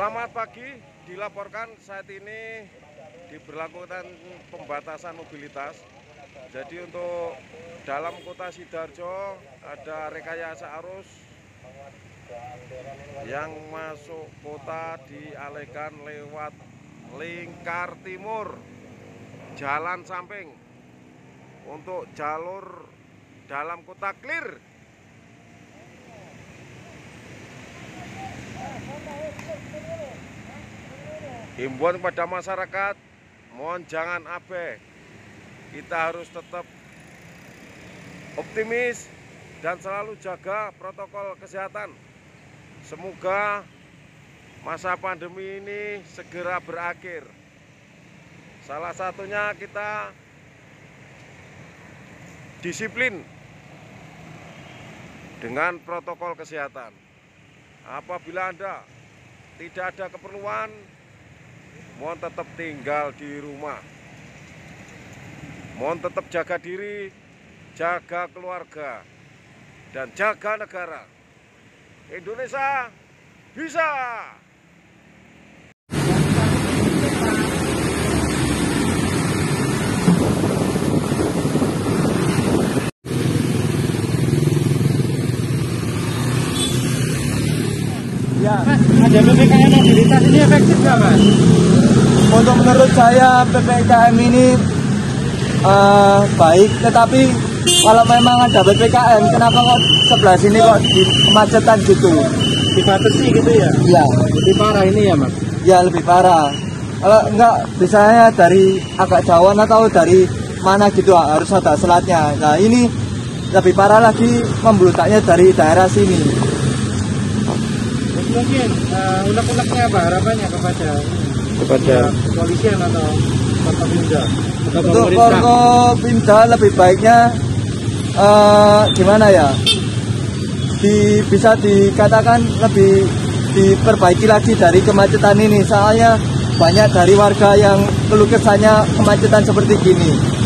Selamat pagi, dilaporkan saat ini diberlakukan pembatasan mobilitas. Jadi untuk dalam kota Sidoarjo ada rekayasa arus yang masuk kota dialihkan lewat lingkar timur jalan samping untuk jalur dalam kota clear Himbauan kepada masyarakat, mohon jangan abe. Kita harus tetap optimis dan selalu jaga protokol kesehatan. Semoga masa pandemi ini segera berakhir. Salah satunya kita disiplin dengan protokol kesehatan. Apabila Anda tidak ada keperluan mohon tetap tinggal di rumah. Mohon tetap jaga diri, jaga keluarga, dan jaga negara. Indonesia bisa! Ya, ada PPKM mobilitas ini efektif nggak mas? Untuk menurut saya PPKM ini uh, baik, tetapi kalau memang ada PPKM, kenapa kok sebelah sini kok di kemacetan gitu? Dibatasi gitu ya? Iya. Lebih parah ini ya mas? Ya lebih parah. Kalau enggak, misalnya dari agak jauhan atau dari mana gitu harus ada selatnya. Nah ini lebih parah lagi memblutaknya dari daerah sini mungkin uh, unek-uneknya apa harapannya kepada kepada kepolisian atau Forkopimda untuk Forkopimda lebih baiknya uh, gimana ya? Di, bisa dikatakan lebih diperbaiki lagi dari kemacetan ini. Soalnya banyak dari warga yang keluh kesahnya kemacetan seperti gini